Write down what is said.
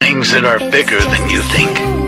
Things that are bigger than you think.